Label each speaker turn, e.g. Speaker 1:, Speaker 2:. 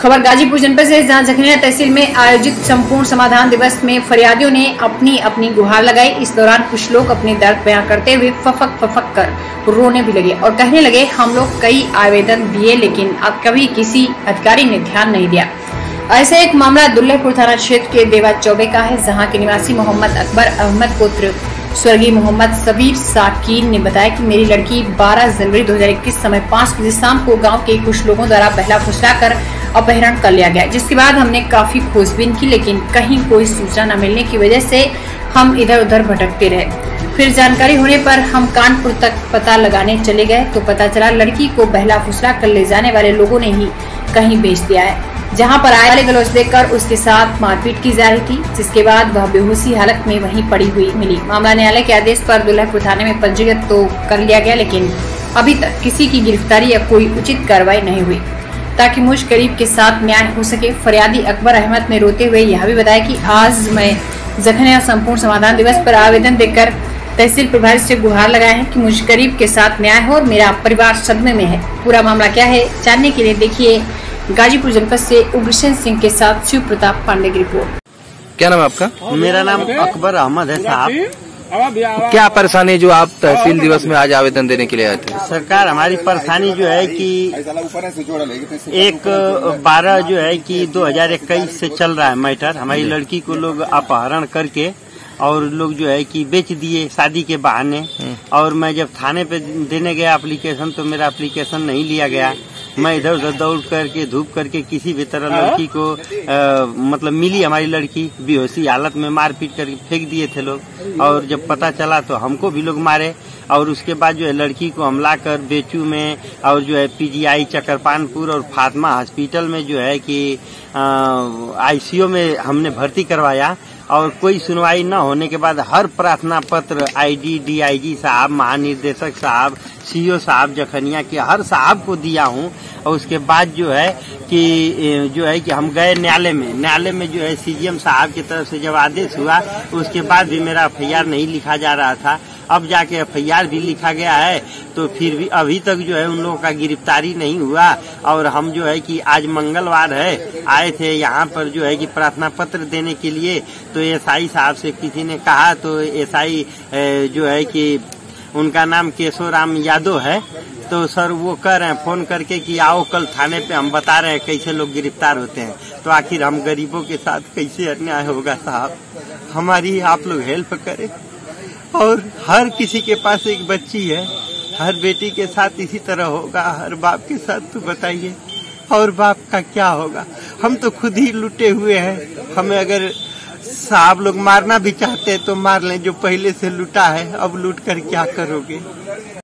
Speaker 1: खबर गाजीपुर जनपद से जहाँ जखनिया तहसील में आयोजित संपूर्ण समाधान दिवस में फरियादियों ने अपनी अपनी गुहार लगाई। इस दौरान कुछ लोग अपने दर्द बयां करते हुए फफक फफक कर रोने भी लगे और कहने लगे, हम लोग कई आवेदन दिए, लेकिन अब कभी किसी अधिकारी ने ध्यान नहीं दिया। ऐसा एक मामला दुल्लभपुर थाना क्षेत्र के देवा चौबे का है, जहाँ के निवासी मोहम्मद अकबर अहमद पुत्र स्वर्गीय मोहम्मद सबीर साकीन ने बताया कि मेरी लड़की 12 जनवरी 2021 समय 5 बजे शाम को गाँव के कुछ लोगों द्वारा बहला फुसलाकर अपहरण कर लिया गया। जिसके बाद हमने काफ़ी खोजबीन की, लेकिन कहीं कोई सूचना न मिलने की वजह से हम इधर उधर भटकते रहे। फिर जानकारी होने पर हम कानपुर तक पता लगाने चले गए तो पता चला लड़की को बहला फुसला कर ले जाने वाले लोगों ने ही कहीं बेच दिया है। जहाँ पर आए वाले गलौज देखकर उसके साथ मारपीट की जा रही थी, जिसके बाद वह बेहोशी हालत में वहीं पड़ी हुई मिली। मामला न्यायालय के आदेश पर दुल्हपुर थाने में पंजीकृत तो कर लिया गया, लेकिन अभी तक किसी की गिरफ्तारी या कोई उचित कार्रवाई नहीं हुई। ताकि मुझ गरीब के साथ न्याय हो सके। फरियादी अकबर अहमद ने रोते हुए यह भी बताया कि आज मैं जखनिया संपूर्ण समाधान दिवस पर आवेदन देकर तहसील प्रभारी से गुहार लगाए हैं कि मुझ गरीब के साथ न्याय हो और मेरा परिवार सदमे में है। पूरा मामला क्या है जानने के लिए देखिए गाजीपुर जनपद से उग्रसेन सिंह के साथ शिव प्रताप पांडे की रिपोर्ट।
Speaker 2: क्या नाम आपका?
Speaker 3: मेरा नाम अकबर अहमद है साहब।
Speaker 2: क्या परेशानी जो आप तहसील दिवस में आज आवेदन देने के लिए आए थे?
Speaker 3: सरकार हमारी परेशानी जो है कि एक बारह जो है कि 2021 से चल रहा है मैटर। हमारी लड़की को लोग अपहरण करके और लोग जो है कि बेच दिए शादी के बहाने। और मैं जब थाने पे देने गया एप्लीकेशन तो मेरा एप्लीकेशन नहीं लिया गया। मैं इधर उधर दौड़ करके धूप करके किसी भी तरह लड़की को आ, मतलब मिली हमारी लड़की बेहोशी हालत में मार पीट करके फेंक दिए थे लोग। और जब पता चला तो हमको भी लोग मारे। और उसके बाद जो है लड़की को हमला कर बेचू में और जो है पीजीआई चकरपानपुर और फातमा हॉस्पिटल में जो है कि आईसीयू में हमने भर्ती करवाया। और कोई सुनवाई न होने के बाद हर प्रार्थना पत्र आईडी डीआईजी साहब, महानिदेशक साहब सीओ साहब, जखनिया के हर साहब को दिया हूँ। और उसके बाद जो है कि जो है कि हम गए न्यायालय में। न्यायालय में जो है सीजीएम साहब की तरफ़ से जब आदेश हुआ, उसके बाद भी मेरा एफआईआर नहीं लिखा जा रहा था। अब जाके एफआईआर भी लिखा गया है तो फिर भी अभी तक जो है उन लोगों का गिरफ्तारी नहीं हुआ। और हम जो है कि आज मंगलवार है, आए थे यहाँ पर जो है कि प्रार्थना पत्र देने के लिए तो एसआई साहब से किसी ने कहा तो एसआई जो है कि उनका नाम केशोराम यादव है। तो सर, वो कह रहे हैं, फ़ोन करके कि आओ, कल थाने पे हम बता रहे हैं कैसे लोग गिरफ़्तार होते हैं। तो आखिर हम गरीबों के साथ कैसे अन्याय होगा साहब? हमारी आप लोग हेल्प करें। और हर किसी के पास एक बच्ची है। हर बेटी के साथ इसी तरह होगा। हर बाप के साथ तो बताइए। और बाप का क्या होगा? हम तो खुद ही लुटे हुए हैं। हमें अगर साहब लोग मारना भी चाहते हैं तो मार लें। जो पहले से लुटा है, अब लूट कर क्या करोगे?